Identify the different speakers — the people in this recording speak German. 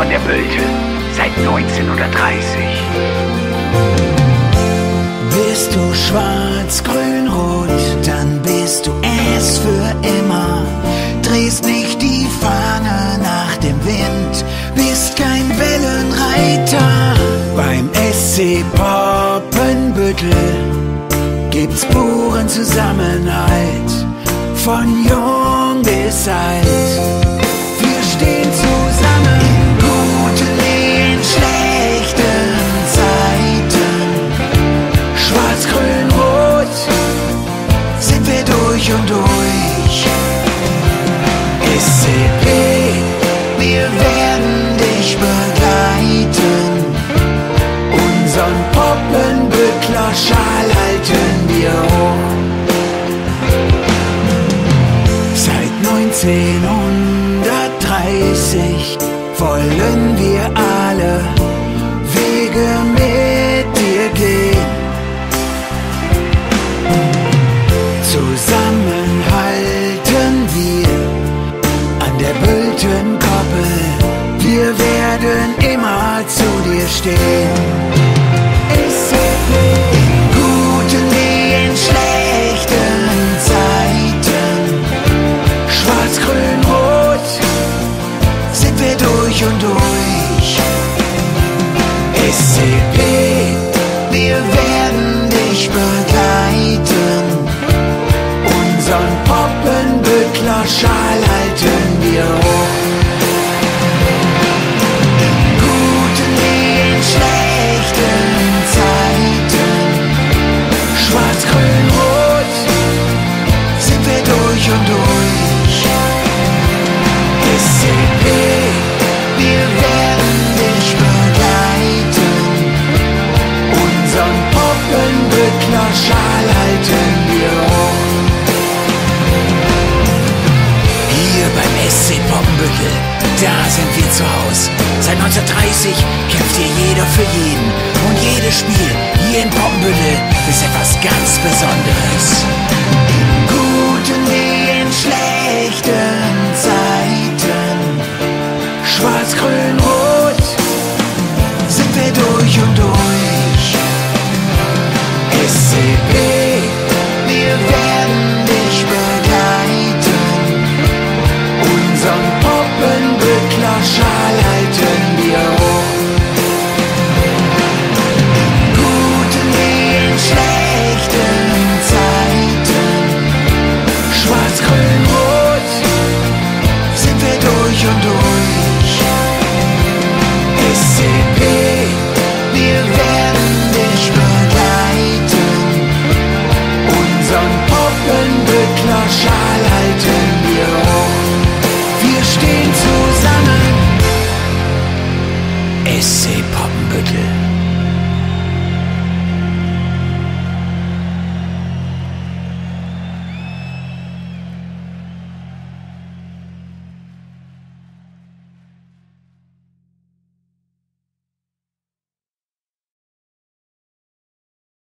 Speaker 1: von der Bölte seit 1930.
Speaker 2: Bist du schwarz, grün, rot, dann bist du es für immer. Drehst nicht die Fahne nach dem Wind, bist kein Wellenreiter. Beim SC Poppenbüttel gibt's puren Zusammenhalt, von jung bis alt. Wir werden dich begleiten. Unseren Poppenbüttler Schal halten wir hoch. Seit 1930 wollen wir alle zu 30 kämpft hier jeder für jeden. Und jedes Spiel hier in Poppenbüttel ist etwas ganz Besonderes. In guten wie in schlechten Zeiten. Schwarz, grün, rot sind wir durch und durch.